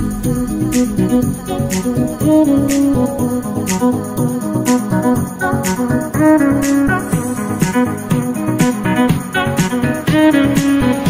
got you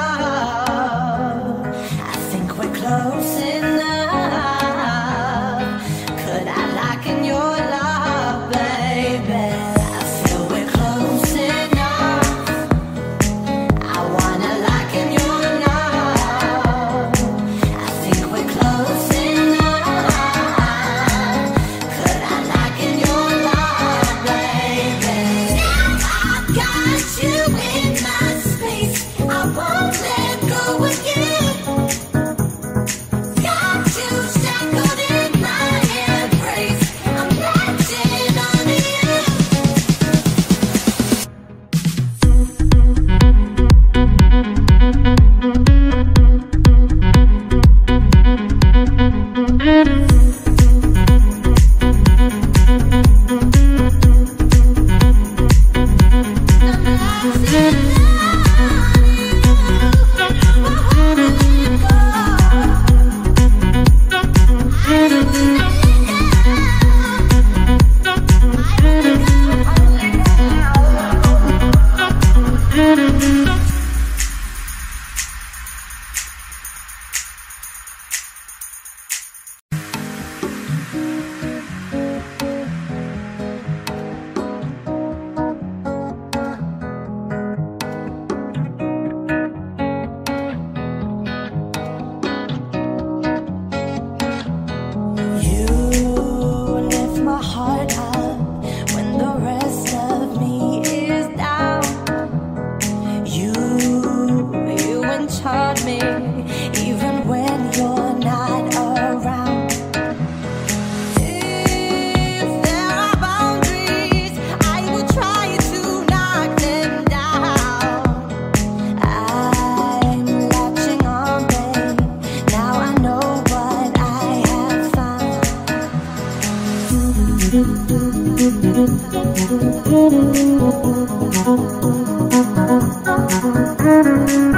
Thank you.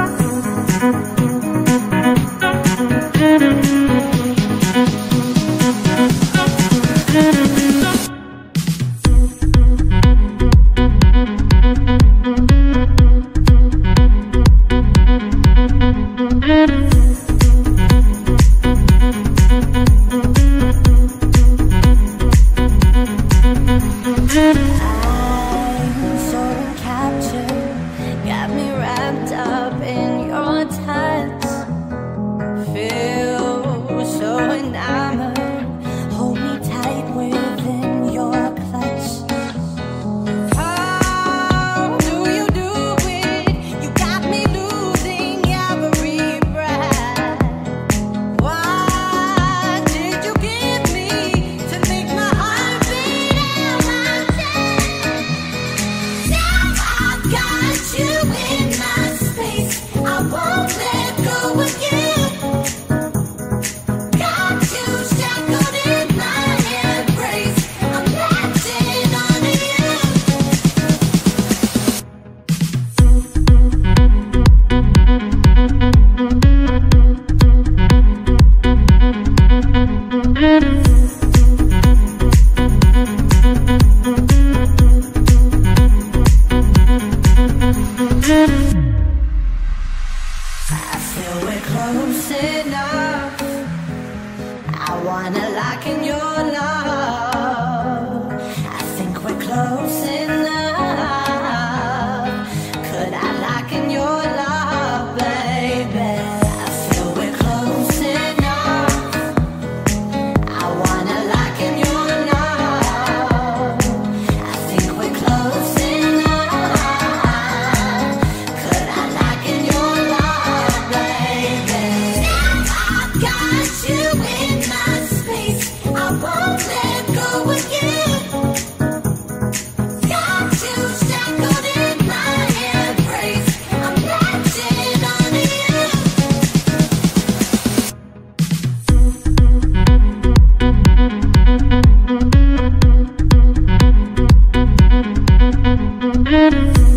Mm-hmm.